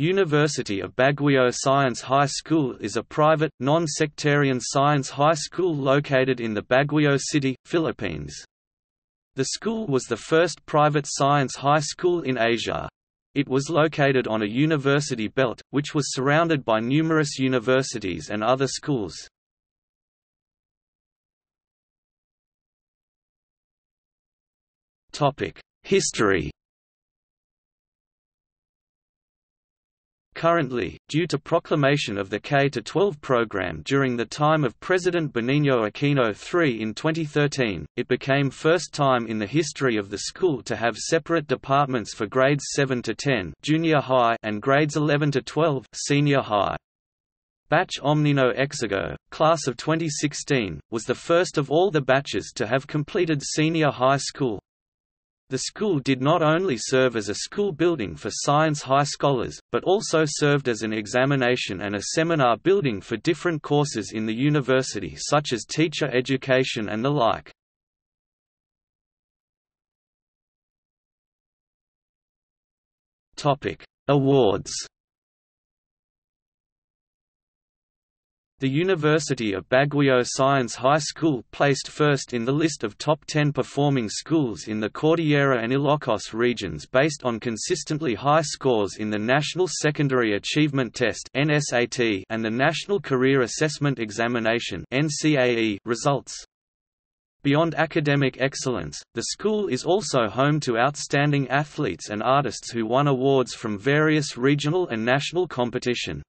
University of Baguio Science High School is a private, non-sectarian science high school located in the Baguio City, Philippines. The school was the first private science high school in Asia. It was located on a university belt, which was surrounded by numerous universities and other schools. History Currently, due to proclamation of the K-12 program during the time of President Benigno Aquino III in 2013, it became first time in the history of the school to have separate departments for grades 7 to 10 junior high and grades 11 to 12 senior high. Batch Omnino Exego, class of 2016, was the first of all the batches to have completed senior high school. The school did not only serve as a school building for science high scholars, but also served as an examination and a seminar building for different courses in the university such as teacher education and the like. Awards The University of Baguio Science High School placed first in the list of top 10 performing schools in the Cordillera and Ilocos regions based on consistently high scores in the National Secondary Achievement Test and the National Career Assessment Examination results. Beyond academic excellence, the school is also home to outstanding athletes and artists who won awards from various regional and national competition.